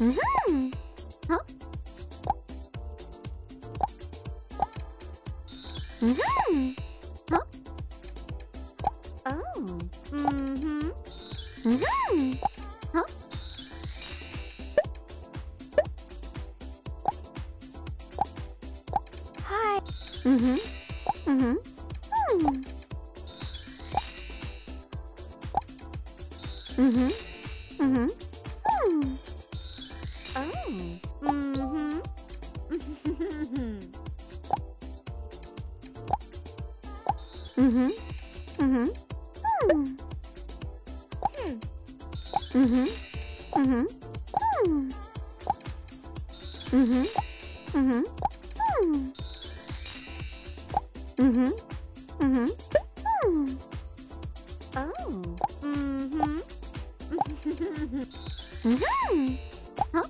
Mm -hmm. Huh? Mm -hmm. Huh? Oh. Mm-hmm. Mm-hmm. Huh? Hi. Mm-hmm. Mhm. Mhm. Hmm. Hmm. Mhm. Mhm. Hmm. Mhm. Mhm. Hmm. Mhm. Mhm. Hmm. Oh. Mhm. Mhm. Huh?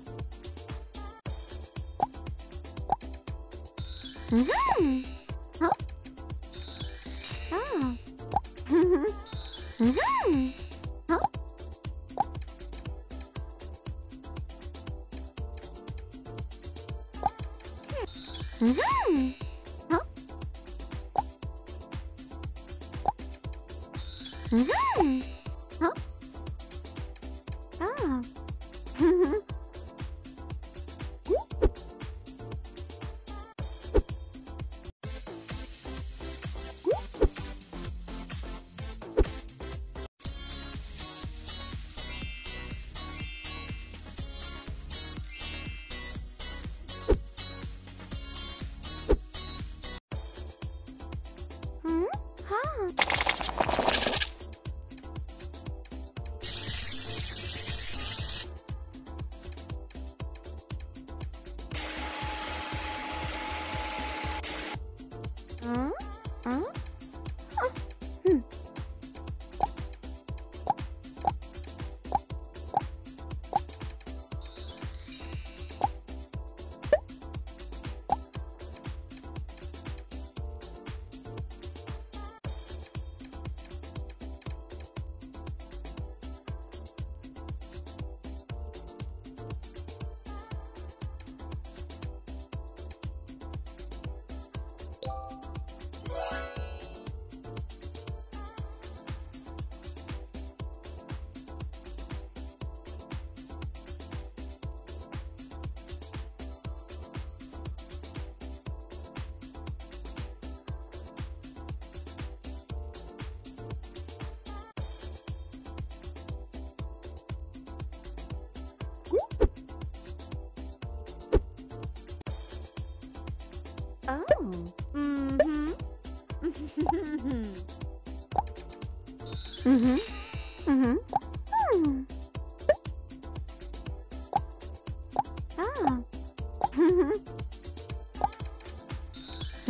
Mhm. Mm-hmm. うんあ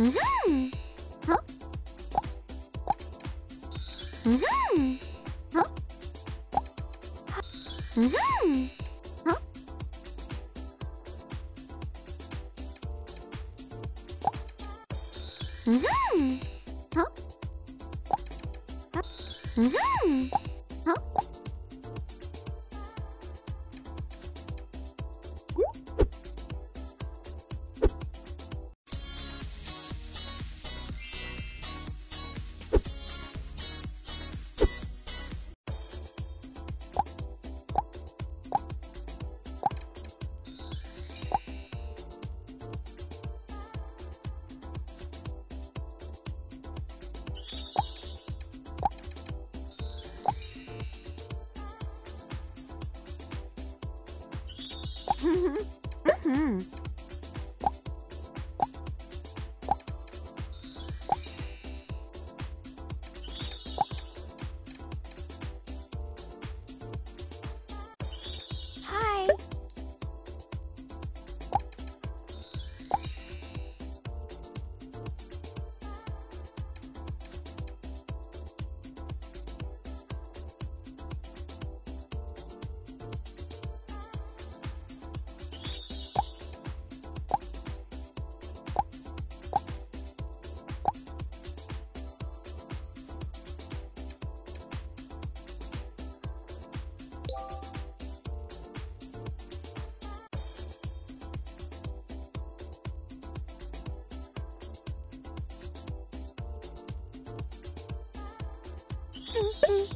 Mm-hmm. Mm-hmm. Huh? Huh? Mm-hmm.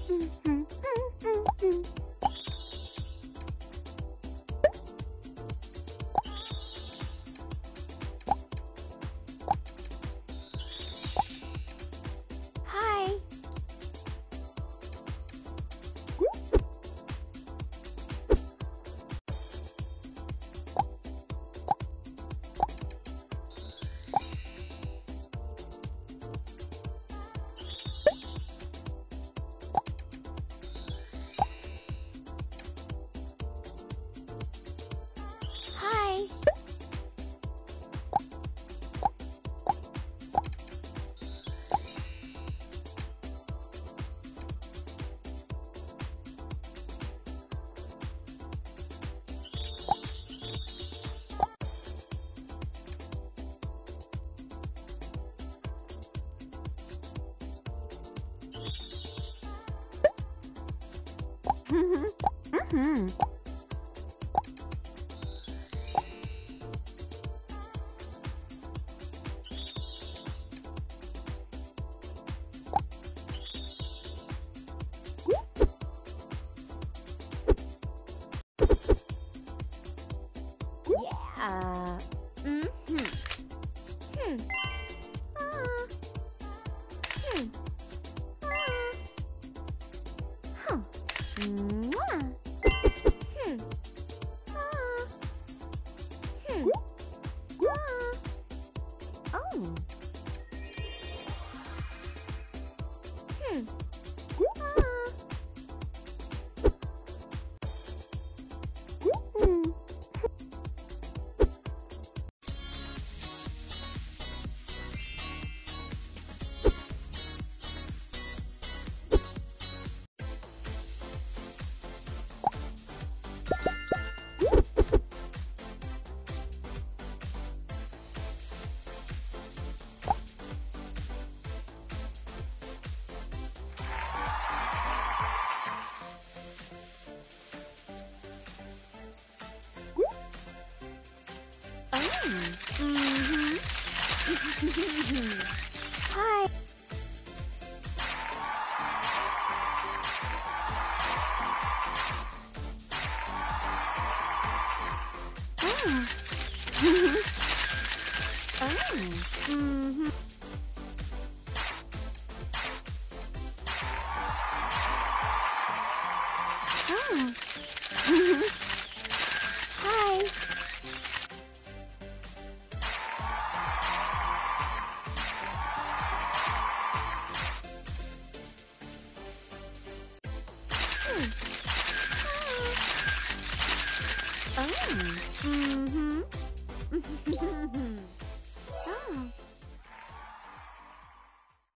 Mhm. Mhm. Hi. Mhm. Yeah.